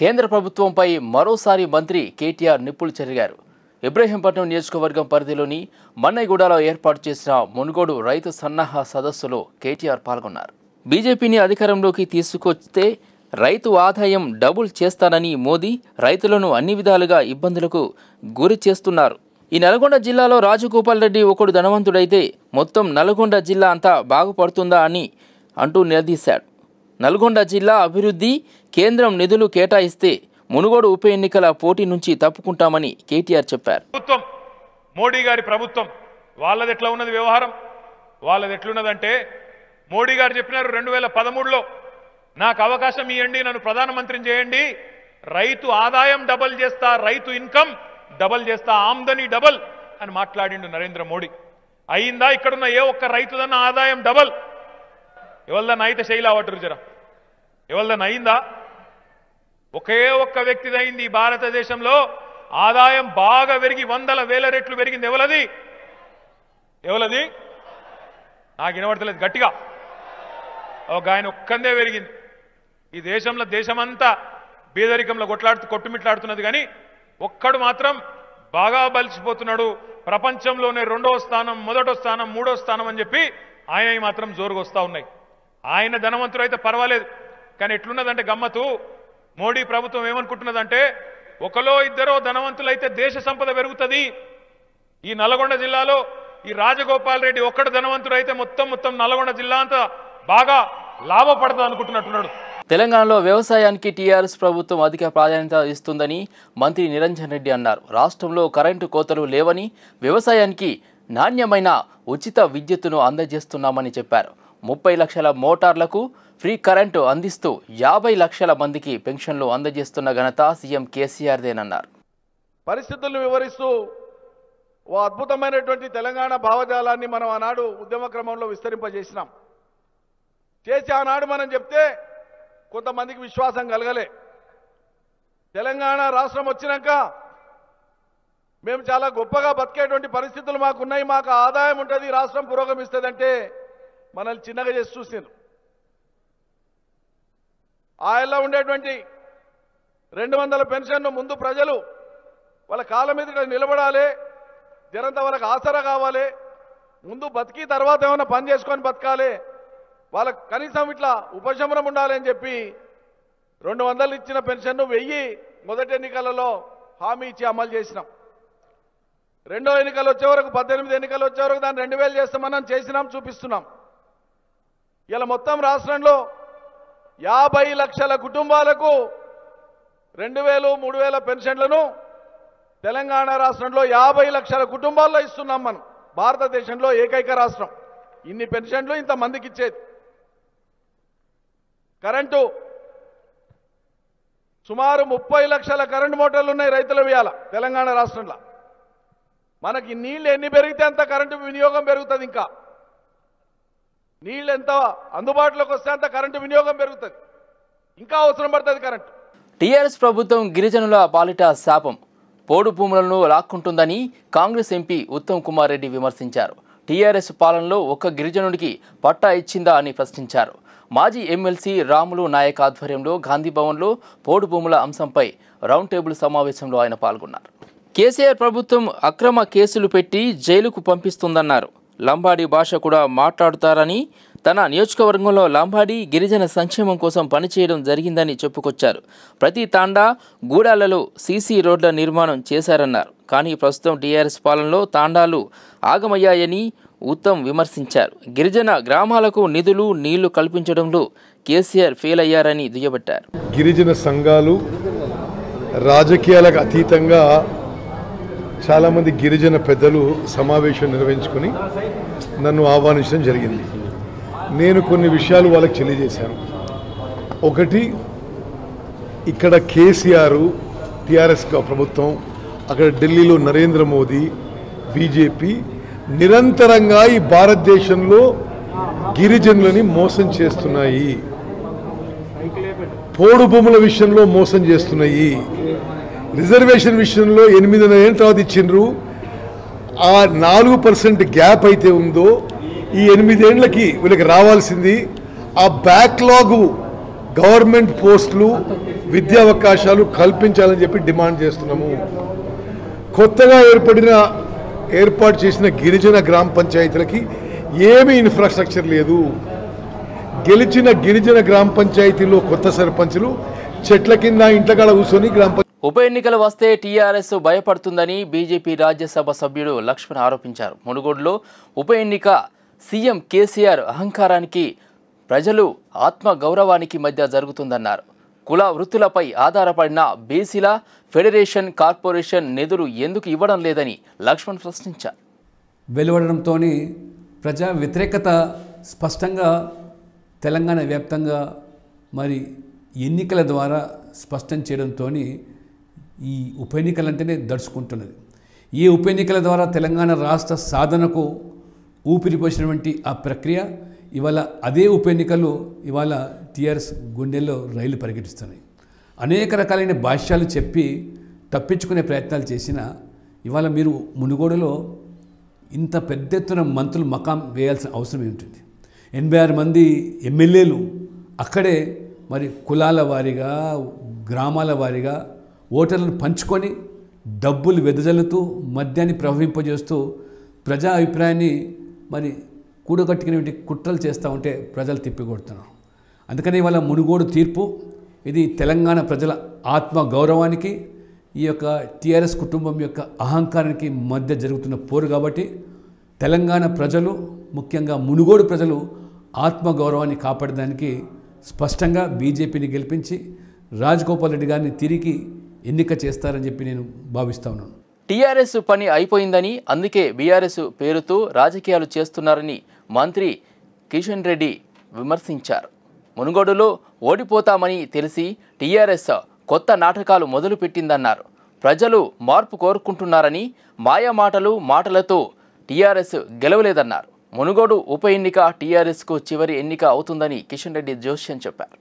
కేంద్ర ప్రభుత్వంపై మరోసారి మంత్రి కేటీఆర్ నిప్పులు చెరిగారు. ఇబ్రహీంపట్నం నియోజకవర్గం పరిధిలోని మన్నైగూడలో ఏర్పాటు చేసిన మునుగోడు రైతు సన్నాహ సదస్సులో కేటీఆర్ పాల్గొన్నారు. బీజేపీని అధికారంలోకి తీసుకొస్తే రైతు ఆదాయం డబుల్ చేస్తానని మోదీ రైతులను అన్ని విధాలుగా ఇబ్బందులకు గురి చేస్తున్నారు. ఈ నల్గొండ జిల్లాలో రాజగోపాల్ రెడ్డి ఒకడు ధనవంతుడైతే మొత్తం నల్గొండ జిల్లా అంతా బాగుపడుతుందా అని అంటూ నిలదీశాడు. నల్గొండ జిల్లా అభివృద్ధి కేంద్రం నిధులు కేటాయిస్తే మునుగోడు ఉప ఎన్నికల పోటీ నుంచి తప్పుకుంటామని కేటీఆర్ చెప్పారు. ప్రభుత్వం మోడీ గారి ప్రభుత్వం వాళ్ళది ఎట్లా ఉన్నది వ్యవహారం? వాళ్ళది ఎట్లున్నదంటే మోడీ గారు చెప్పినారు రెండు వేల పదమూడులో నాకు అవకాశం ఇవ్వండి నన్ను ప్రధానమంత్రిని చేయండి రైతు ఆదాయం డబల్ చేస్తా రైతు ఇన్కమ్ డబల్ చేస్తా ఆమ్దని డబల్ అని మాట్లాడిండు నరేంద్ర మోడీ. అయిందా ఇక్కడున్న ఏ ఒక్క రైతుదన్న ఆదాయం డబల్? ఎవరిదన్నా అయితే శైలా పట్టురు జరా. ఎవరిదన్నా అయిందా? ఒకే ఒక్క వ్యక్తిదైంది ఈ భారతదేశంలో. ఆదాయం బాగా పెరిగి వందల వేల రెట్లు పెరిగింది. ఎవలది? ఎవలది? నాకు వినబడతలేదు గట్టిగా. ఒక ఆయన ఒక్కందే పెరిగింది. ఈ దేశంలో దేశమంతా బీదరికంలో కొట్లాడుతూ కొట్టుమిట్లాడుతున్నది కానీ ఒక్కడు మాత్రం బాగా బలిసిపోతున్నాడు ప్రపంచంలోనే రెండో స్థానం మొదటో స్థానం మూడో స్థానం అని చెప్పి ఆయన మాత్రం జోరుగొస్తా ఉన్నాయి. ఆయన ధనవంతుడు అయితే పర్వాలేదు. కానీ ఎట్లున్నదంటే గమ్మతు మోడీ ప్రభుత్వం ఏమనుకుంటున్నదంటే ఒకలో ఇద్దరో ధనవంతులైతే దేశ సంపద పెరుగుతుంది. ఈ నల్గొండ జిల్లాలో ఈ రాజగోపాల్ రెడ్డి ఒక్కడు ధనవంతుడు అయితే మొత్తం మొత్తం నల్గొండ జిల్లా అంతా బాగా లాభపడతా అనుకుంటున్నట్టున్నాడు. తెలంగాణలో వ్యవసాయానికి టీఆర్ఎస్ ప్రభుత్వం అధిక ప్రాధాన్యత ఇస్తుందని మంత్రి నిరంజన్ రెడ్డి అన్నారు. రాష్ట్రంలో కరెంటు కోతలు లేవని వ్యవసాయానికి నాణ్యమైన ఉచిత విద్యుత్తును అందజేస్తున్నామని చెప్పారు. ముప్పై లక్షల మోటార్లకు ఫ్రీ కరెంటు అందిస్తూ యాభై లక్షల మందికి పెన్షన్లు అందజేస్తున్న ఘనత సీఎం కేసీఆర్దేనన్నారు. పరిస్థితులను వివరిస్తూ ఓ అద్భుతమైనటువంటి తెలంగాణ భావజాలాన్ని మనం ఆనాడు ఉద్యమ క్రమంలో విస్తరింపజేసినాం. చేసి ఆనాడు మనం చెప్తే కొంతమందికి విశ్వాసం కలగలే. తెలంగాణ రాష్ట్రం వచ్చినాక మేము చాలా గొప్పగా బతికేటువంటి పరిస్థితులు మాకున్నాయి. మాకు ఆదాయం ఉంటుంది రాష్ట్రం పురోగమిస్తుందంటే మనల్ని చిన్నగా చేసి చూసిండ్రు. ఆయల్లో ఉండేటువంటి రెండు వందల పెన్షన్ను ముందు ప్రజలు వాళ్ళ కాళ్ళ మీద నిలబడాలి జనంత వాళ్ళకి ఆసరా కావాలి ముందు బతికి తర్వాత ఏమైనా పని చేసుకొని బతకాలి వాళ్ళకి కనీసం ఇట్లా ఉపశమనం ఉండాలి అని చెప్పి రెండు వందలు ఇచ్చిన పెన్షన్ను వెయ్యి మొదటి ఎన్నికలలో హామీ ఇచ్చి అమలు చేసినాం. రెండో ఎన్నికలు వచ్చే వరకు పద్దెనిమిది ఎన్నికలు వచ్చే వరకు దాన్ని రెండు వేలు చేస్తామని చేసినాం చూపిస్తున్నాం. ఇలా మొత్తం రాష్ట్రంలో యాభై లక్షల కుటుంబాలకు రెండు వేలు మూడు వేల పెన్షన్లను తెలంగాణ రాష్ట్రంలో యాభై లక్షల కుటుంబాల్లో ఇస్తున్నాం మనం. భారతదేశంలో ఏకైక రాష్ట్రం. ఇన్ని పెన్షన్లు ఇంతమందికి ఇచ్చేది. కరెంటు సుమారు ముప్పై లక్షల కరెంటు మోటార్లు ఉన్నాయి రైతుల వేయాల తెలంగాణ రాష్ట్రంలో. మనకి నీళ్ళు ఎన్ని పెరిగితే అంత కరెంటు వినియోగం పెరుగుతుంది ఇంకా. నీళ్ళు ఎంత అందుబాటులోకి వస్తే అంత కరెంటు వినియోగం పెరుగుతుంది. ఇంకా అవసరం పడుతుంది కరెంటు. టీఆర్ఎస్ ప్రభుత్వం గిరిజనుల పాలిట శాపం. పోడు భూములను లాక్కుంటుందని కాంగ్రెస్ ఎంపీ ఉత్తమ్ కుమార్ రెడ్డి విమర్శించారు. టీఆర్ఎస్ పాలనలో ఒక్క గిరిజనుడికి పట్టా ఇచ్చిందా అని ప్రశ్నించారు. మాజీ ఎమ్మెల్సీ రాములు నాయక్ ఆధ్వర్యంలో గాంధీ భవన్లో పోడు భూముల అంశంపై రౌండ్ టేబుల్ సమావేశంలో ఆయన పాల్గొన్నారు. కేసీఆర్ ప్రభుత్వం అక్రమ కేసులు పెట్టి జైలుకు పంపిస్తుందన్నారు. లంబాడీ భాష కూడా మాట్లాడుతారని తన నియోజకవర్గంలో లంబాడీ గిరిజన సంక్షేమం కోసం పనిచేయడం జరిగిందని చెప్పుకొచ్చారు. ప్రతి తాండా గూడాలలో సీసీ రోడ్ల నిర్మాణం చేశారన్నారు. కానీ ప్రస్తుతం టీఆర్ఎస్ పాలనలో తాండాలు ఆగమయ్యాయని ఉత్తమ్ విమర్శించారు. గిరిజన గ్రామాలకు నిధులు నీళ్ళు కల్పించడంలో కేసీఆర్ ఫెయిల్ అయ్యారని దుయ్యబట్టారు. గిరిజన సంఘాలు రాజకీయాలకు అతీతంగా చాలామంది గిరిజన పెద్దలు సమావేశం నిర్వహించుకొని నన్ను ఆహ్వానించడం జరిగింది. నేను కొన్ని విషయాలు వాళ్ళకి తెలియజేశాను. ఒకటి ఇక్కడ కేసీఆర్ టీఆర్ఎస్ ప్రభుత్వం అక్కడ ఢిల్లీలో నరేంద్ర మోదీ బీజేపీ నిరంతరంగా ఈ భారతదేశంలో గిరిజనులని మోసం చేస్తున్నాయి. పోడు భూముల విషయంలో మోసం చేస్తున్నాయి. రిజర్వేషన్ విషయంలో ఎనిమిదిన్నర ఏళ్ళ తర్వాత ఇచ్చిండ్రు. ఆ నాలుగు పర్సెంట్ గ్యాప్ అయితే ఉందో ఈ ఎనిమిదేళ్ళకి వీళ్ళకి రావాల్సింది ఆ బ్యాక్లాగు గవర్నమెంట్ పోస్టులు విద్యా అవకాశాలు కల్పించాలని చెప్పి డిమాండ్ చేస్తున్నాము. కొత్తగా ఏర్పడిన ఏర్పాటు చేసిన గిరిజన గ్రామ పంచాయతీలకి ఏమీ ఇన్ఫ్రాస్ట్రక్చర్ లేదు. గెలిచిన గిరిజన గ్రామ పంచాయతీలో కొత్త సర్పంచులు చెట్ల కింద ఇంట్లకాడ కూర్చొని గ్రామ ఉప ఎన్నికలు వస్తే టీఆర్ఎస్ భయపడుతుందని బీజేపీ రాజ్యసభ సభ్యుడు లక్ష్మణ్ ఆరోపించారు. మునుగోడులో ఉప ఎన్నిక సీఎం కేసీఆర్ అహంకారానికి ప్రజలు ఆత్మ గౌరవానికి మధ్య జరుగుతుందన్నారు. కుల వృత్తులపై ఆధారపడిన బీసీల ఫెడరేషన్ కార్పొరేషన్ నిధులు ఎందుకు ఇవ్వడం లేదని లక్ష్మణ్ ప్రశ్నించారు. వెలువడడంతో ప్రజా వ్యతిరేకత స్పష్టంగా తెలంగాణ వ్యాప్తంగా మరి ఎన్నికల ద్వారా స్పష్టం చేయడంతో ఈ ఉప ఎన్నికలంటేనే దడుచుకుంటున్నది. ఈ ఉప ఎన్నికల ద్వారా తెలంగాణ రాష్ట్ర సాధనకు ఊపిరిపోసినటువంటి ఆ ప్రక్రియ ఇవాళ అదే ఉప ఎన్నికలు ఇవాళ టీఆర్ఎస్ గుండెల్లో రైలు పరిగెట్టిస్తున్నాయి. అనేక రకాలైన భాష్యాలు చెప్పి తప్పించుకునే ప్రయత్నాలు చేసిన ఇవాళ మీరు మునుగోడులో ఇంత పెద్ద ఎత్తున మంత్రులు మకాం వేయాల్సిన అవసరం ఏమిటి ఎనభై ఆరు మంది ఎమ్మెల్యేలు అక్కడే మరి కులాల వారీగా గ్రామాల వారీగా ఓటర్లను పంచుకొని డబ్బులు వెదజల్లుతూ మద్యాన్ని ప్రవహింపజేస్తూ ప్రజా అభిప్రాయాన్ని మరి కూడగట్టుకునేటువంటి కుట్రలు చేస్తూ ఉంటే ప్రజలు తిప్పికొడుతున్నారు. అందుకని ఇవాళ మునుగోడు తీర్పు ఇది తెలంగాణ ప్రజల ఆత్మ గౌరవానికి ఈ యొక్క టీఆర్ఎస్ కుటుంబం యొక్క అహంకారానికి మధ్య జరుగుతున్న పోరు కాబట్టి తెలంగాణ ప్రజలు ముఖ్యంగా మునుగోడు ప్రజలు ఆత్మగౌరవాన్ని కాపాడడానికి స్పష్టంగా బీజేపీని గెలిపించి రాజగోపాల్ రెడ్డి గారిని తిరిగి ఎన్నిక చేస్తారని చెప్పి నేను భావిస్తా ఉన్నాను. టీఆర్ఎస్ పని అయిపోయిందని అందుకే బీఆర్ఎస్ పేరుతో రాజకీయాలు చేస్తున్నారని మంత్రి కిషన్ రెడ్డి విమర్శించారు. మునుగోడులో ఓడిపోతామని తెలిసి టీఆర్ఎస్ కొత్త నాటకాలు మొదలుపెట్టిందన్నారు. ప్రజలు మార్పు కోరుకుంటున్నారని మాయ మాటలు మాటలతో టీఆర్ఎస్ గెలవలేదన్నారు. మునుగోడు ఉప ఎన్నిక టీఆర్ఎస్కు చివరి ఎన్నిక అవుతుందని కిషన్ రెడ్డి జోష్యం చెప్పారు.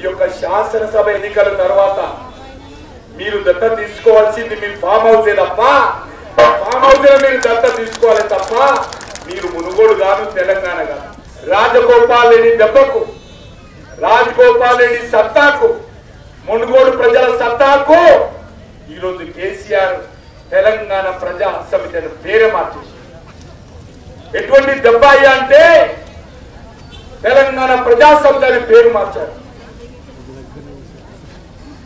ఈ యొక్క శాసనసభ ఎన్నికల తర్వాత మీరు దత్త తీసుకోవాల్సింది మీ ఫామ్ హౌసే తప్ప ఫామ్ హౌసే మీరు దత్త తీసుకోవాలి తప్ప మీరు మునుగోడు గాను తెలంగాణ గాను రాజగోపాల్ రెడ్డి దెబ్బకు రాజగోపాల్ రెడ్డి సత్తాకు మునుగోడు ప్రజల సత్తాకు ఈరోజు కేసీఆర్ తెలంగాణ ప్రజా సమితి అని పేరే మార్చేసి ఎటువంటి దెబ్బ అయ్యా అంటే తెలంగాణ ప్రజా సమితి అని పేరు మార్చారు.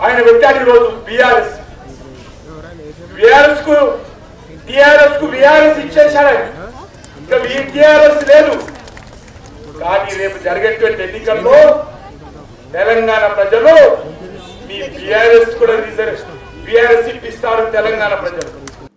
ఆయన పెట్టాడు ఈరోజు బీఆర్ఎస్. బీఆర్ఎస్కు టిఆర్ఎస్కు బీఆర్ఎస్ ఇచ్చేశాడు ఇంకా ఈ టిఆర్ఎస్ లేదు. కానీ రేపు జరిగేటువంటి ఎన్నికల్లో తెలంగాణ ప్రజలు మీ బీఆర్ఎస్ కూడా రిజర్వ్ బీఆర్ఎస్ ఇప్పిస్తారు తెలంగాణ ప్రజలు.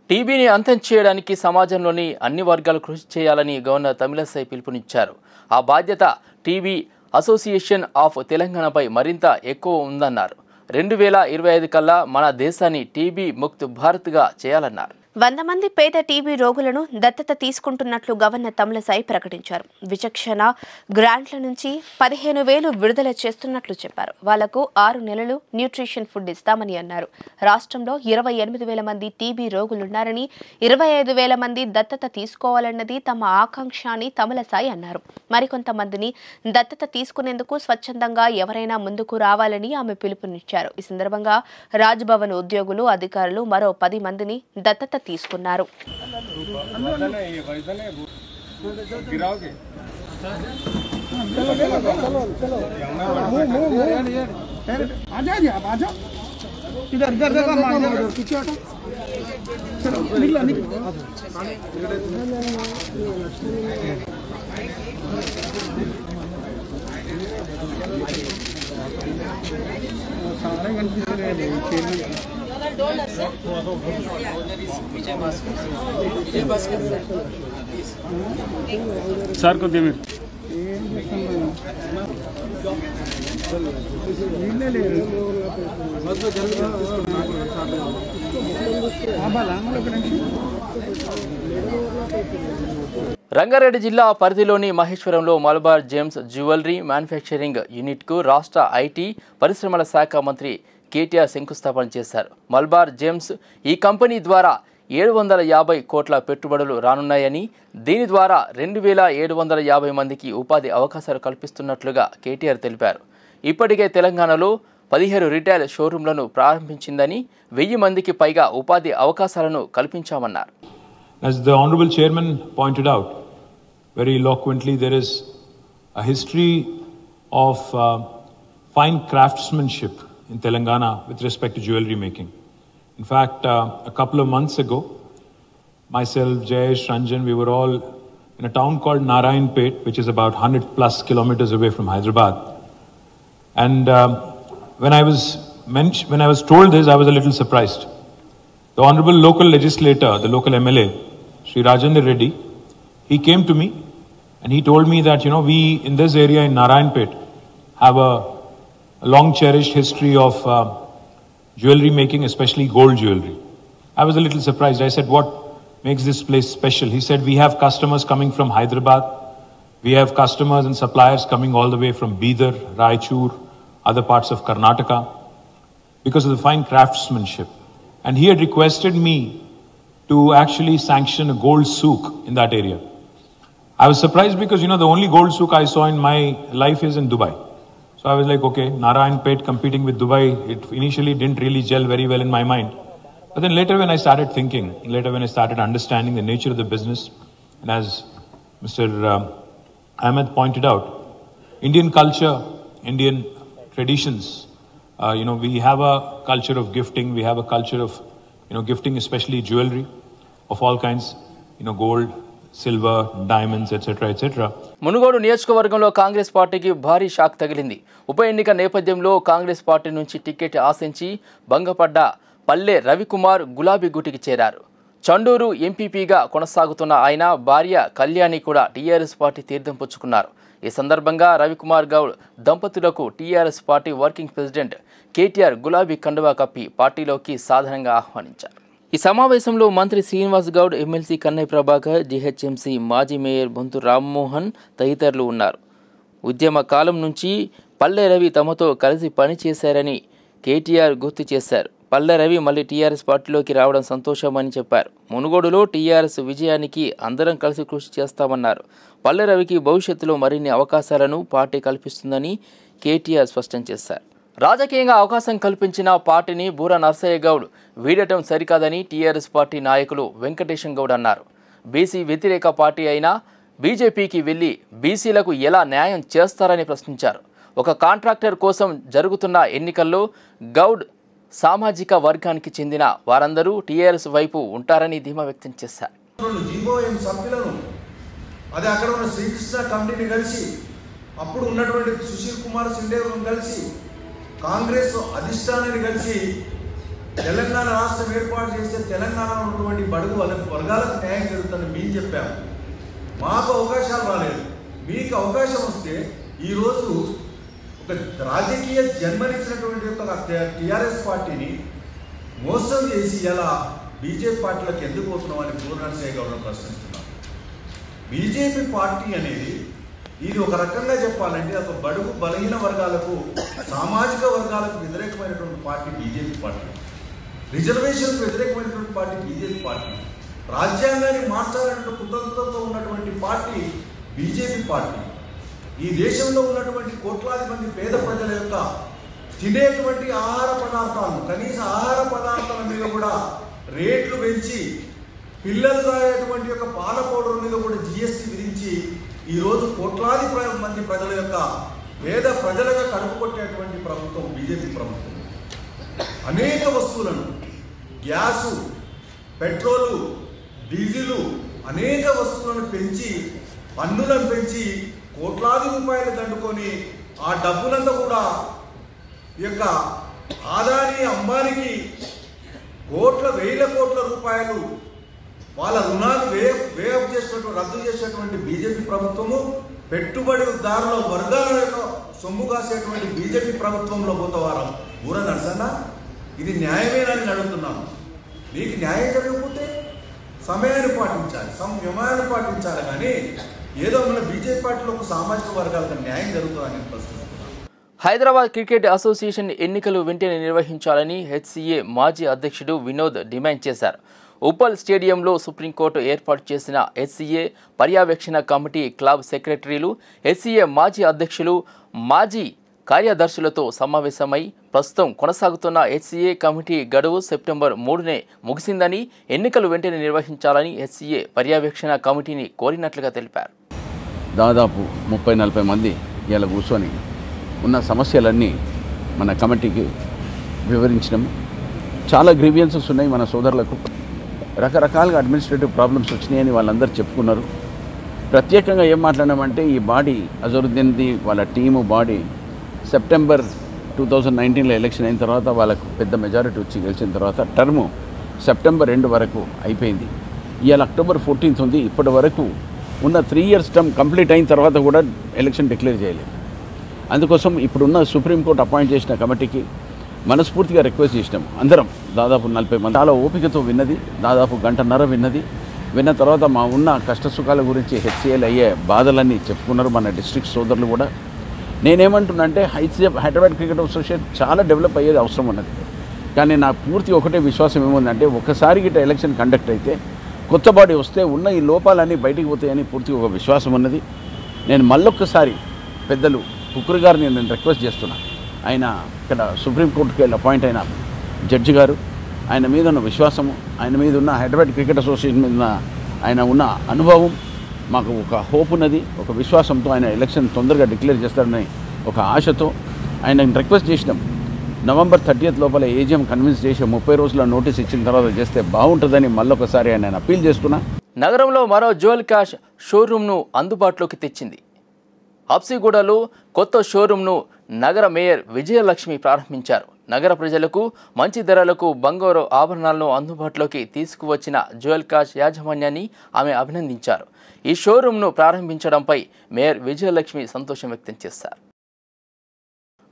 టీబీని అంతం చేయడానికి సమాజంలోని అన్ని వర్గాలు కృషి చేయాలని గవర్నర్ తమిళసై పిలుపునిచ్చారు. ఆ బాధ్యత టీబీ అసోసియేషన్ ఆఫ్ తెలంగాణపై మరింత ఎక్కువ ఉందన్నారు. రెండు వేల ఇరవై ఐదు కల్లా మన దేశాన్ని టీబీ ముక్త్ భారత్గా చేయాలన్నారు. వంద మంది పేద టీబీ రోగులను దత్తత తీసుకుంటున్నట్లు గవర్నర్ తమిళసాయి ప్రకటించారు. విచక్షణ గ్రాంట్ల నుంచి పదిహేను వేలు విడుదల చేస్తున్నట్లు చెప్పారు. వాళ్ళకు ఆరు నెలలు న్యూట్రిషన్ ఫుడ్ ఇస్తామని అన్నారు. రాష్ట్రంలో ఇరవై ఎనిమిది వేల మంది టీబీ రోగులున్నారని ఇరవై ఐదు వేల మంది దత్తత తీసుకోవాలన్నది తమ ఆకాంక్ష అని తమిళసాయి అన్నారు. మరికొంతమందిని దత్తత తీసుకునేందుకు స్వచ్ఛందంగా ఎవరైనా ముందుకు రావాలని ఆమె పిలుపునిచ్చారు. ఈ సందర్భంగా రాజ్భవన్ ఉద్యోగులు అధికారులు మరో పది మందిని దత్తత తీసుకున్నారు इधर इधर देखो సార్ eh? రంగారెడ్డి జిల్లా పరిధిలోని మహేశ్వరంలో మలబార్ జేమ్స్ జ్యువెలరీ మ్యానుఫ్యాక్చరింగ్ యూనిట్కు రాష్ట్ర ఐటీ పరిశ్రమల శాఖ మంత్రి కేటీఆర్ శంకుస్థాపన చేశారు. మల్బార్ జేమ్స్ ఈ కంపెనీ ద్వారా ఏడు వందల యాభై కోట్ల పెట్టుబడులు రానున్నాయని దీని ద్వారా రెండు వేల ఏడు వందల యాభై మందికి ఉపాధి అవకాశాలు కల్పిస్తున్నట్లుగా కేటీఆర్ తెలిపారు. ఇప్పటికే తెలంగాణలో పదిహేను రిటైల్ షోరూంలను ప్రారంభించిందని వెయ్యి మందికి పైగా ఉపాధి అవకాశాలను కల్పించామన్నారు. As the Honorable Chairman pointed out very eloquently, there is a history of uh, fine craftsmanship in Telangana with respect to jewelry making. In fact, uh, a couple of months ago, myself, Jayesh, Ranjan, we were all in a town called Narayanpet, which is about 100 plus kilometers away from Hyderabad. And um, when I was when I was told this, I was a little surprised. The honorable local legislator, the local MLA, Sri Rajendra Reddy, he came to me and he told me that, you know, we in this area in Narayanpet have a, a long cherished history of uh, jewelry making, especially gold jewelry. I was a little surprised. I said, what makes this place special? He said, we have customers coming from Hyderabad. We have customers and suppliers coming all the way from Bidar, Raichur, other parts of Karnataka because of the fine craftsmanship. And he had requested me to actually sanction a gold souk in that area. I was surprised because, you know, the only gold souk I saw in my life is in Dubai. So I was like, okay, Narayanpet competing with Dubai, it initially didn't really gel very well in my mind. But then later when I started thinking, later when I started understanding the nature of the business, and as Mr. Um, Ahmed pointed out, Indian culture, Indian traditions, uh, you know, we have a culture of gifting, we have a culture of, you know, gifting especially jewelry of all kinds, you know, gold, silver diamonds etcetera etcetera Munugode నియోజకవర్గంలో కాంగ్రెస్ పార్టీకి భారీ shock తగిలింది. ఉప ఎన్నిక నేపథ్యంలో Congress party నుంచి ticket ఆశించి భంగపడ్డ పల్లె రవికుమార్ గులాబీ గుటికి చేరారు. చండూరు ఎంపీపీగా కొనసాగుతున్న ఆయన భార్య కళ్యాణి కూడా టీఆర్ఎస్ పార్టీ తీర్థం పుచ్చుకున్నారు. ఈ సందర్భంగా రవికుమార్ గౌడ్ దంపతులకు TRS party working president KTR గులాబీ కండువా కప్పి పార్టీలోకి సాధారణంగా ఆహ్వానించారు. ఈ సమావేశంలో మంత్రి శ్రీనివాస్ గౌడ్ ఎమ్మెల్సీ కన్నయ్య ప్రభాకర్ జీహెచ్ఎంసీ మాజీ మేయర్ బొంతు రామ్మోహన్ తదితరులు ఉన్నారు. ఉద్యమ కాలం నుంచి పల్లె రవి తమతో కలిసి పనిచేశారని కేటీఆర్ గుర్తు చేశారు. పల్లె రవి మళ్ళీ టీఆర్ఎస్ పార్టీలోకి రావడం సంతోషమని చెప్పారు. మునుగోడులో టీఆర్ఎస్ విజయానికి అందరం కలిసి కృషి చేస్తామన్నారు. పల్లె రవికి భవిష్యత్తులో మరిన్ని అవకాశాలను పార్టీ కల్పిస్తుందని కేటీఆర్ స్పష్టం చేశారు. రాజకీయంగా అవకాశం కల్పించిన పార్టీని బూర నర్సయ్య గౌడ్ వీడటం సరికాదని టీఆర్ఎస్ పార్టీ నాయకులు వెంకటేశం గౌడ్ అన్నారు. బీసీ వ్యతిరేక పార్టీ అయినా బీజేపీకి వెళ్ళి బీసీలకు ఎలా న్యాయం చేస్తారని ప్రశ్నించారు. ఒక కాంట్రాక్టర్ కోసం జరుగుతున్న ఎన్నికల్లో గౌడ్ సామాజిక వర్గానికి చెందిన వారందరూ టీఆర్ఎస్ వైపు ఉంటారని ధీమా వ్యక్తం చేశారు. అదే అక్కడ ఉన్న శ్రీకృష్ణ కమిటీని కలిసి అప్పుడు ఉన్నటువంటి సుశీల్ కుమార్ సిండేవులను కలిసి కాంగ్రెస్ అధిష్టానాన్ని కలిసి తెలంగాణ రాష్ట్రం ఏర్పాటు చేస్తే తెలంగాణలో ఉన్నటువంటి బడుగు వర్గాలకు న్యాయం జరుగుతుందని మేము చెప్పాము మాకు అవకాశాలు రాలేదు. మీకు అవకాశం వస్తే ఈరోజు ఒక రాజకీయ జన్మనిచ్చినటువంటి ఒక టీఆర్ఎస్ పార్టీని మోసం చేసి ఎలా బీజేపీ పార్టీలకు ఎందుకు పోతున్నాం అని పూర్ణశేఖర్ ప్రశ్నిస్తున్నాం. బీజేపీ పార్టీ అనేది ఇది ఒక రకంగా చెప్పాలంటే అసలు బడుగు బలహీన వర్గాలకు సామాజిక వర్గాలకు వ్యతిరేకమైనటువంటి పార్టీ బీజేపీ పార్టీ. రిజర్వేషన్కు వ్యతిరేకమైనటువంటి పార్టీ బీజేపీ పార్టీ. రాజ్యాంగాన్ని మార్చాలనే కుతంత్రంతో ఉన్నటువంటి పార్టీ బీజేపీ పార్టీ. ఈ దేశంలో ఉన్నటువంటి కోట్లాది మంది పేద ప్రజల యొక్క తినేటువంటి ఆహార పదార్థాలను కనీస ఆహార పదార్థాల మీద కూడా రేట్లు పెంచి పిల్లలు తాగేటువంటి యొక్క పాల పౌడర్ మీద కూడా జిఎస్టీ విధించి ఈరోజు కోట్లాది మంది ప్రజల యొక్క పేద ప్రజలుగా కడుపు కొట్టేటువంటి ప్రభుత్వం బీజేపీ ప్రభుత్వం. అనేక వస్తువులను గ్యాసు పెట్రోలు డీజిలు అనేక వస్తువులను పెంచి పన్నులను పెంచి కోట్లాది రూపాయలు దండుకొని ఆ డబ్బులంతా కూడా ఈ యొక్క ఆదాని అంబానికి కోట్ల వేల కోట్ల రూపాయలు వాళ్ళ రుణాలు వే వేఅప్ చేసినటువంటి రద్దు చేసినటువంటి బీజేపీ ప్రభుత్వము పెట్టుబడిదారుల వర్గాల యొక్క సొమ్ము కాసేటువంటి బీజేపీ ప్రభుత్వంలో పోతవారం ఊర నరసన్న? ఇది న్యాయమేనని అడుగుతున్నాను మీకు న్యాయం జరగకపోతే సమయాన్ని పాటించాలి సంయమాన్ని పాటించాలి కానీ ఏదో మన బీజేపీ పార్టీలో ఒక సామాజిక వర్గాలకు న్యాయం జరుగుతుందని ప్రశ్నిస్తున్నాను. హైదరాబాద్ క్రికెట్ అసోసియేషన్ ఎన్నికలు వెంటనే నిర్వహించాలని హెచ్సిఏ మాజీ అధ్యక్షుడు వినోద్ డిమాండ్ చేశారు. ఉప్పల్ స్టేడియంలో సుప్రీంకోర్టు ఏర్పాటు చేసిన ఎస్సీఏ పర్యవేక్షణ కమిటీ క్లబ్ సెక్రటరీలు ఎస్సీఏ మాజీ అధ్యక్షులు మాజీ కార్యదర్శులతో సమావేశమై ప్రస్తుతం కొనసాగుతున్న హెచ్సీఏ కమిటీ గడువు సెప్టెంబర్ మూడునే ముగిసిందని ఎన్నికలు వెంటనే నిర్వహించాలని హెచ్సీఏ పర్యవేక్షణ కమిటీని కోరినట్లుగా తెలిపారు. దాదాపు ముప్పై నలభై మంది ఇలా కూర్చొని ఉన్న సమస్యలన్నీ మన కమిటీకి వివరించడం. చాలా గ్రీవియన్సెస్ ఉన్నాయి మన సోదరులకు. రకరకాలుగా అడ్మినిస్ట్రేటివ్ ప్రాబ్లమ్స్ వచ్చినాయని వాళ్ళందరూ చెప్పుకున్నారు. ప్రత్యేకంగా ఏం మాట్లాడామంటే ఈ బాడీ అజరుద్దీన్ది వాళ్ళ team body September two thousand నైన్టీన్లో ఎలక్షన్ అయిన తర్వాత వాళ్ళకు పెద్ద మెజారిటీ వచ్చి గెలిచిన తర్వాత టర్ము సెప్టెంబర్ రెండు వరకు అయిపోయింది. ఇవాళ అక్టోబర్ ఫోర్టీన్త్ ఉంది. ఇప్పటి వరకు ఉన్న త్రీ ఇయర్స్ టర్మ్ కంప్లీట్ అయిన తర్వాత కూడా ఎలక్షన్ డిక్లేర్ చేయలేదు. అందుకోసం ఇప్పుడున్న సుప్రీంకోర్టు అపాయింట్ చేసిన కమిటీకి మనస్ఫూర్తిగా రిక్వెస్ట్ చేసినాం. అందరం దాదాపు నలభై మంది. చాలా ఓపికతో విన్నది. దాదాపు గంటన్నర విన్నది. విన్న తర్వాత మా ఉన్న కష్ట సుఖాల గురించి హెచ్సిఎల్ అయ్యే బాధలన్నీ చెప్పుకున్నారు మన డిస్ట్రిక్ట్ సోదరులు కూడా. నేనేమంటున్నానంటే అంటే హైదరాబాద్ క్రికెట్ అసోసియేషన్ చాలా డెవలప్ అయ్యేది అవసరం ఉన్నది. కానీ నా పూర్తి ఒకటే విశ్వాసం ఏముందంటే ఒకసారి గిట్ట ఎలక్షన్ కండక్ట్ అయితే కొత్త బాడీ వస్తే ఉన్న ఈ లోపాలన్నీ బయటికి పోతాయని పూర్తి ఒక విశ్వాసం ఉన్నది. నేను మళ్ళొక్కసారి పెద్దలు కుక్కురు గారిని నేను రిక్వెస్ట్ చేస్తున్నా. ఆయన ఇక్కడ సుప్రీంకోర్టుకి వెళ్ళి అపాయింట్ అయిన జడ్జి గారు ఆయన మీద ఉన్న విశ్వాసము ఆయన మీద ఉన్న హైదరాబాద్ క్రికెట్ అసోసియేషన్ మీద ఉన్న ఆయన ఉన్న అనుభవం మాకు ఒక హోప్ ఉన్నది ఒక విశ్వాసంతో ఆయన ఎలక్షన్ తొందరగా డిక్లేర్ చేస్తారని ఒక ఆశతో ఆయన రిక్వెస్ట్ చేసినాం. నవంబర్ థర్టీయత్ లోపల ఏజీఎం కన్విన్స్ చేసి ముప్పై రోజుల నోటీస్ ఇచ్చిన తర్వాత చేస్తే బాగుంటుందని మళ్ళొకసారి ఆయన అప్పీల్ చేస్తున్నా నగరంలో మరో జ్యువెల్ క్యాష్ షోరూమ్ను అందుబాటులోకి తెచ్చింది. హబ్సిగూడలో కొత్త షోరూంను నగర మేయర్ విజయలక్ష్మి ప్రారంభించారు. నగర ప్రజలకు మంచి ధరలకు బంగారు ఆభరణాలను అందుబాటులోకి తీసుకువచ్చిన జ్యువెల్ కాష్ యాజమాన్యాన్ని ఆమె అభినందించారు. ఈ షోరూంను ప్రారంభించడంపై మేయర్ విజయలక్ష్మి సంతోషం వ్యక్తం చేశారు.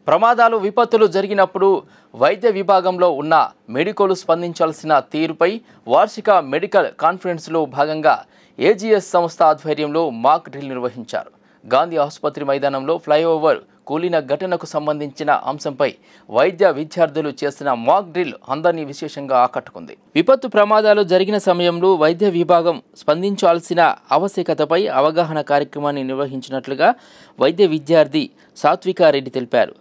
ప్రమాదాలు విపత్తులు జరిగినప్పుడు వైద్య విభాగంలో ఉన్న మెడికోలు స్పందించాల్సిన తీరుపై వార్షిక మెడికల్ కాన్ఫరెన్స్లో భాగంగా ఏజీఎస్ సంస్థ ఆధ్వర్యంలో మాక్ డ్రిల్ నిర్వహించారు. గాంధీ ఆసుపత్రి మైదానంలో ఫ్లైఓవర్ కూలిన ఘటనకు సంబంధించిన అంశంపై వైద్య విద్యార్థులు చేసిన మాక్ డ్రిల్ అందరినీ విశేషంగా ఆకట్టుకుంది. విపత్తు ప్రమాదాలు జరిగిన సమయంలో వైద్య విభాగం స్పందించాల్సిన ఆవశ్యకతపై అవగాహన కార్యక్రమాన్ని నిర్వహించినట్లుగా వైద్య విద్యార్థి సాత్వికారెడ్డి తెలిపారు.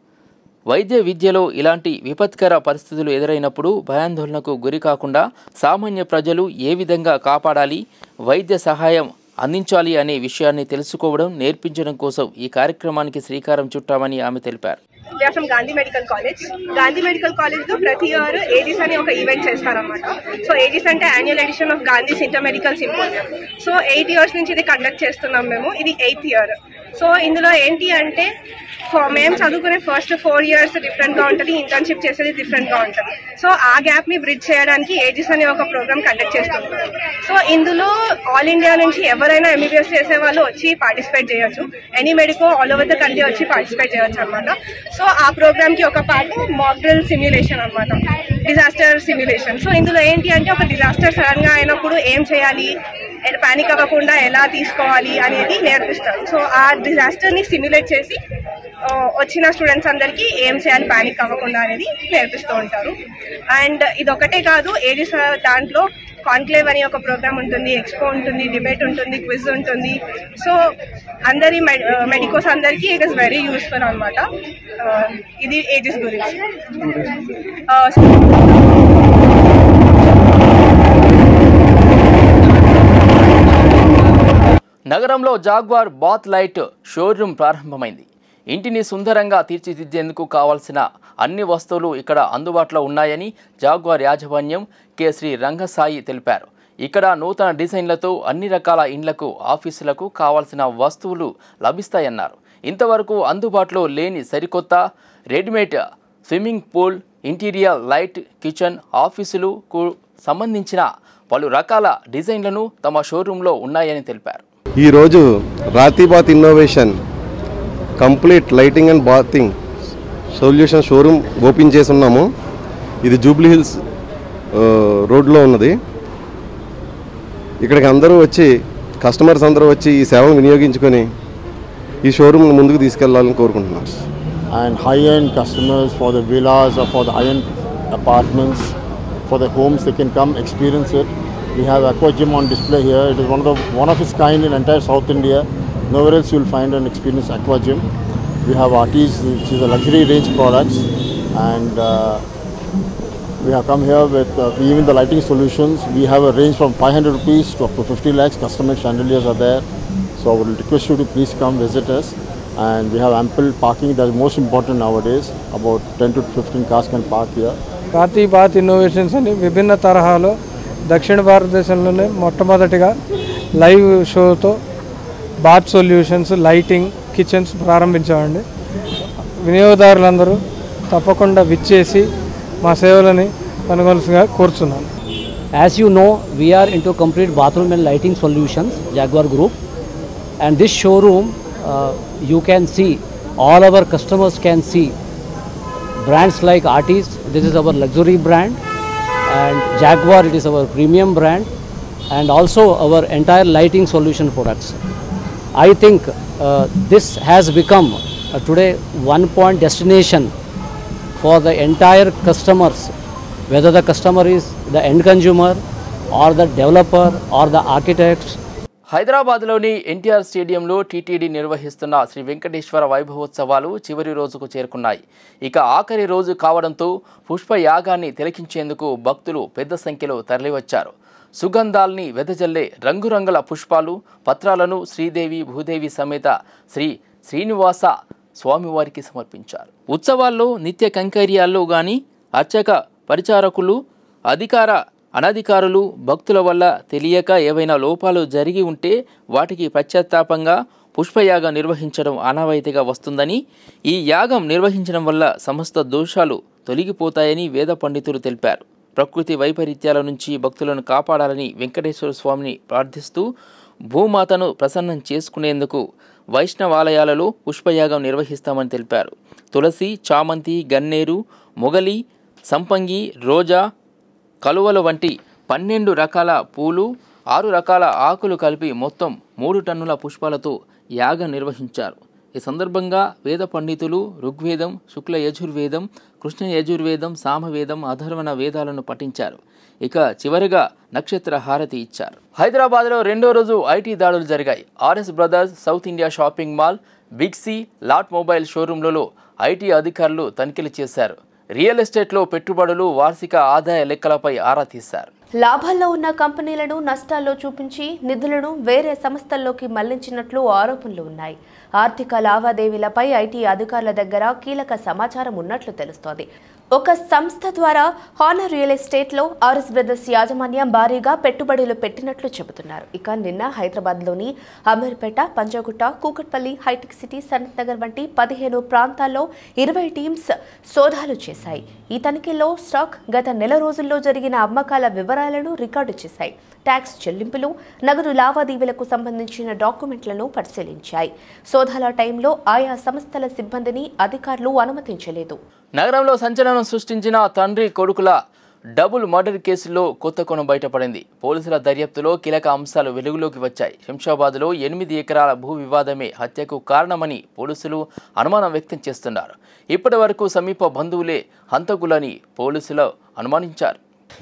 వైద్య విద్యలో ఇలాంటి విపత్కర పరిస్థితులు ఎదురైనప్పుడు భయాందోళనకు గురి కాకుండా సామాన్య ప్రజలు ఏ విధంగా కాపాడాలి? వైద్య సహాయం అందించాలి అనే విషయాన్ని తెలుసుకోవడం నేర్పించడం కోసం ఈ కార్యక్రమానికి శ్రీకారం చుట్టామని ఆమె తెలిపారు. We are from Gandhi medical college Gandhi medical కాలేజ్లో ప్రతి ఇయర్ ఏజీస్ అని ఒక ఈవెంట్ చేస్తారన్నమాట. సో ఏజీస్ అంటే annual edition of Gandhi inter medical symposium so eight years నుంచి ఇది కండక్ట్ చేస్తున్నాం మేము. ఇది ఎయిత్ ఇయర్ సో ఇందులో ఏంటి అంటే మేము చదువుకునే ఫస్ట్ ఫోర్ ఇయర్స్ డిఫరెంట్గా ఉంటుంది. ఇంటర్న్షిప్ చేసేది డిఫరెంట్గా ఉంటుంది. సో ఆ గ్యాప్ని బ్రిడ్జ్ చేయడానికి ఏజీస్ అనే ఒక ప్రోగ్రామ్ కండక్ట్ చేస్తున్నాం. సో ఇందులో ఆల్ ఇండియా నుంచి ఎవరైనా ఎంబీబీఎస్ చేసే వాళ్ళు వచ్చి పార్టిసిపేట్ చేయొచ్చు. Any medico all over the country వచ్చి పార్టిసిపేట్ చేయొచ్చు అనమాట సో ఆ ప్రోగ్రామ్కి ఒక పార్ట్ మాక్ సిమ్యులేషన్ అనమాట డిజాస్టర్ సిమ్యులేషన్ సో ఇందులో ఏంటి అంటే ఒక డిజాస్టర్ సడన్గా అయినప్పుడు ఏం చేయాలి? పానిక్ అవ్వకుండా ఎలా తీసుకోవాలి అనేది నేర్పిస్తారు. సో ఆ డిజాస్టర్ని సిమ్యులేట్ చేసి వచ్చిన స్టూడెంట్స్ అందరికీ ఏం చేయాలి పానిక్ అవ్వకుండా అనేది నేర్పిస్తూ ఉంటారు. అండ్ ఇది ఒకటే కాదు ఏది దాంట్లో కాన్క్లేవ్ అని ఒక ప్రోగ్రామ్ ఉంటుంది ఎక్స్పో ఉంటుంది డిబేట్ ఉంటుంది క్విజ్ ఉంటుంది. సో అందరి మెడికోస్ అందరికీ ఇట్ ఇస్ వెరీ యూస్ఫుల్ అనమాట ఇది ఏజెస్ గురించి. నగరంలో జాగ్వార్ బాత్ లైట్ షోరూమ్ ప్రారంభమైంది. ఇంటిని సుందరంగా తీర్చిదిద్దేందుకు కావాల్సిన అన్ని వస్తువులు ఇక్కడ అందుబాటులో ఉన్నాయని జాగ్వార్ యాజమాన్యం కె. శ్రీ. రంగసాయి తెలిపారు. ఇక్కడ నూతన డిజైన్లతో అన్ని రకాల ఇండ్లకు ఆఫీసులకు కావాల్సిన వస్తువులు లభిస్తాయన్నారు. ఇంతవరకు అందుబాటులో లేని సరికొత్త readymade swimming pool interior light kitchen ఆఫీసులకు సంబంధించిన పలు రకాల డిజైన్లను తమ షోరూంలో ఉన్నాయని తెలిపారు. ఈరోజు రాతిబాత్ innovation complete lighting and bathing solution showroom open చేసి ఉన్నాము ఇది జూబ్లీ హిల్స్ రోడ్లో ఉన్నది. ఇక్కడికి అందరూ వచ్చి కస్టమర్స్ అందరూ వచ్చి ఈ సేవను వినియోగించుకొని ఈ షోరూమ్ను ముందుకు తీసుకెళ్ళాలని కోరుకుంటున్నాం. And high end customers for the villas for the high end apartments for the homes homes, they can come. We have Aqua Gym on display here. It is one of the one of its kind in entire South India. Nowhere else you will find and experience Aqua Gym. We have Artis, which is a luxury range products, and uh, we have come here with uh, even the lighting solutions. We have a range from 500 rupees to up to 50 lakhs. Custom-made chandeliers are there. So I would request you to please come visit us. And we have ample parking. That's most important nowadays. About 10 to 15 cars can park here. రాతి bath innovations అని విభిన్న తరహాలో దక్షిణ భారతదేశంలోనే మొట్టమొదటిగా live షోతో bath solutions lighting kitchens ప్రారంభించామండి. వినియోగదారులందరూ తప్పకుండా విచ్చేసి మా సేవలని కనుగొలసిగా కోరుచున్నాను as you know we're into complete bathroom and lighting solutions Jaguar group and this showroom you can see all our customers can see brands like Artize this is our luxury brand and Jaguar, it is our premium brand, and also our entire lighting solution products. I think uh, this has become uh, today one point destination for the entire customers, whether the customer is the end consumer or the developer or the architects హైదరాబాద్లోని ఎన్టీఆర్ స్టేడియంలో TTD నిర్వహిస్తున్న శ్రీ వెంకటేశ్వర వైభవోత్సవాలు చివరి రోజుకు చేరుకున్నాయి. ఇక ఆఖరి రోజు కావడంతో పుష్ప యాగాన్ని తిలకించేందుకు భక్తులు పెద్ద సంఖ్యలో తరలివచ్చారు. సుగంధాల్ని వెదజల్లే రంగురంగుల పుష్పాలు పత్రాలను శ్రీదేవి భూదేవి సమేత శ్రీ శ్రీనివాస స్వామివారికి సమర్పించారు. ఉత్సవాల్లో నిత్య కంకర్యాల్లో గాని అర్చక పరిచారకులు అధికార అనధికారులు భక్తుల వల్ల తెలియక ఏవైనా లోపాలు జరిగి ఉంటే వాటికి పశ్చాత్తాపంగా పుష్పయాగం నిర్వహించడం ఆనవాయితీగా వస్తుందని ఈ యాగం నిర్వహించడం వల్ల సమస్త దోషాలు తొలగిపోతాయని వేద పండితులు తెలిపారు. ప్రకృతి వైపరీత్యాల నుంచి భక్తులను కాపాడాలని వెంకటేశ్వర స్వామిని ప్రార్థిస్తూ భూమాతను ప్రసన్నం చేసుకునేందుకు వైష్ణవాలయాలలో పుష్పయాగం నిర్వహిస్తామని తెలిపారు. తులసి చామంతి గన్నేరు మొగలి సంపంగి రోజా కలువల వంటి పన్నెండు రకాల పూలు ఆరు రకాల ఆకులు కలిపి మొత్తం మూడు టన్నుల పుష్పాలతో యాగం నిర్వహించారు. ఈ సందర్భంగా వేద పండితులు ఋగ్వేదం శుక్ల యజుర్వేదం కృష్ణ యజుర్వేదం సామవేదం అధర్వణ వేదాలను పఠించారు. ఇక చివరిగా నక్షత్ర హారతి ఇచ్చారు. హైదరాబాద్లో రెండో రోజు ఐటీ దాడులు జరిగాయి. RS brothers south India shopping mall big C lot mobile షోరూంలలో IT అధికారులు తనిఖీలు చేశారు. రియల్ ఎస్టేట్లో పెట్టుబడులు వార్షిక ఆదాయ లెక్కలపై ఆరా తీశారు. లాభాల్లో ఉన్న కంపెనీలను నష్టాల్లో చూపించి నిధులను వేరే సంస్థల్లోకి మళ్ళించినట్లు ఆరోపణలు ఉన్నాయి. ఆర్థిక లావాదేవీలపై ఐటీ అధికారుల దగ్గర కీలక సమాచారం ఉన్నట్లు తెలుస్తోంది. ఒక సంస్థ ద్వారా హానర్ రియల్ ఎస్టేట్లో ఆర్ఎస్ బ్రదర్స్ యాజమాన్యం భారీగా పెట్టుబడులు పెట్టినట్లు చెబుతున్నారు. ఇక నిన్న హైదరాబాద్లోని అమీర్పేట పంజాగుట్ట కూకట్పల్లి హైటెక్ సిటీ సనత్ నగర్ వంటి పదిహేను ప్రాంతాల్లో ఇరవై టీమ్స్ సోదాలు చేశాయి. ఈ తనిఖీల్లో స్టాక్ గత నెల రోజుల్లో జరిగిన అమ్మకాల వివరాలను రికార్డు చేశాయి. ట్యాక్స్ చెల్లింపులు నగదు లావాదేవీలకు సంబంధించిన డాక్యుమెంట్లను పరిశీలించాయి. సోదాల టైంలో ఆయా సంస్థల సిబ్బందిని అధికారులు అనుమతించలేదు. నగరంలో సంచలనం సృష్టించిన తండ్రి కొడుకుల డబుల్ మర్డర్ కేసులో కొత్త కోణం బయటపడింది. పోలీసుల దర్యాప్తులో కీలక అంశాలు వెలుగులోకి వచ్చాయి. శంషాబాద్లో ఎనిమిది ఎకరాల భూ వివాదమే హత్యకు కారణమని పోలీసులు అనుమానం వ్యక్తం చేస్తున్నారు. ఇప్పటి వరకు సమీప బంధువులే హంతకులని పోలీసులు అనుమానించారు.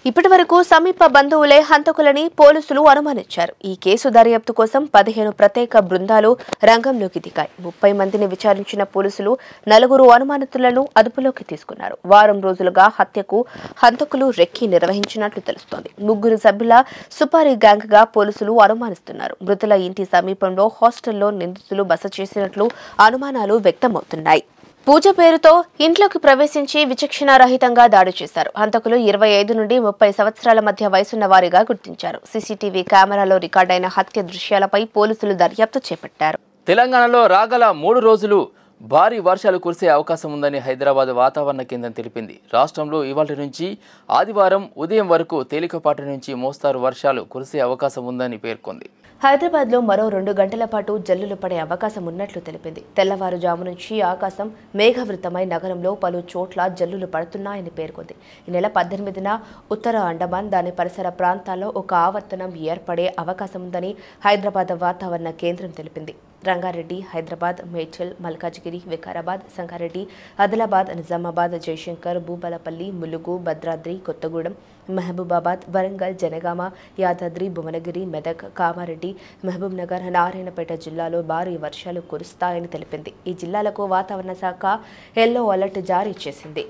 ఇప్పటి వరకు సమీప బంధువులే హంతకులని పోలీసులు అనుమానించారు. ఈ కేసు దర్యాప్తు కోసం పదిహేను ప్రత్యేక బృందాలు రంగంలోకి దిగాయి. ముప్పై మందిని విచారించిన పోలీసులు నలుగురు అనుమానితులను అదుపులోకి తీసుకున్నారు. వారం రోజులుగా హత్యకు హంతకులు రెక్కి నిర్వహించినట్లు తెలుస్తోంది. ముగ్గురు సభ్యుల సుపారీ గ్యాంగ్గా పోలీసులు అనుమానిస్తున్నారు. మృతుల ఇంటి సమీపంలో హాస్టల్లో నిందితులు బస చేసినట్లు అనుమానాలు వ్యక్తమవుతున్నాయి. పూజ పేరుతో ఇంట్లోకి ప్రవేశించి విచక్షణారహితంగా దాడి చేశారు. హంతకులు ఇరవై ఐదు నుండి ముప్పై సంవత్సరాల మధ్య వయసున్న వారిగా గుర్తించారు. సీసీటీవీ కెమెరాలో రికార్డైన హత్య దృశ్యాలపై పోలీసులు దర్యాప్తు చేపట్టారు. తెలంగాణలో రాగల మూడు రోజులు భారీ వర్షాలు కురిసే అవకాశం ఉందని హైదరాబాద్ వాతావరణ కేంద్రం తెలిపింది. రాష్ట్రంలో ఇవాళ నుంచి ఆదివారం ఉదయం వరకు తేలికపాటి నుంచి మోస్తారు వర్షాలు కురిసే అవకాశం ఉందని పేర్కొంది. హైదరాబాద్లో మరో రెండు గంటల పాటు జల్లులు పడే అవకాశం ఉన్నట్లు తెలిపింది. తెల్లవారుజాము నుంచి ఆకాశం మేఘవృతమై నగరంలో పలు చోట్ల జల్లులు పడుతున్నాయని పేర్కొంది. ఈ నెల పద్దెనిమిదిన ఉత్తర అండమాన్ దాని పరిసర ప్రాంతాల్లో ఒక ఆవర్తనం ఏర్పడే అవకాశం ఉందని హైదరాబాద్ వాతావరణ కేంద్రం తెలిపింది. రంగారెడ్డి హైదరాబాద్ మేడ్చల్ మల్కాజ్గిరి వికారాబాద్ సంగారెడ్డి ఆదిలాబాద్ నిజామాబాద్ జయశంకర్ భూపాలపల్లి ములుగు భద్రాద్రి కొత్తగూడెం మహబూబాబాద్ వరంగల్ జనగామ యాదాద్రి భువనగిరి మెదక్ కామారెడ్డి మహబూబ్ నగర్ నారాయణపేట జిల్లాలో భారీ వర్షాలు కురుస్తాయని తెలిపింది. ఈ జిల్లాలకు వాతావరణ శాఖ ఎల్లో అలర్ట్ జారీ చేసింది.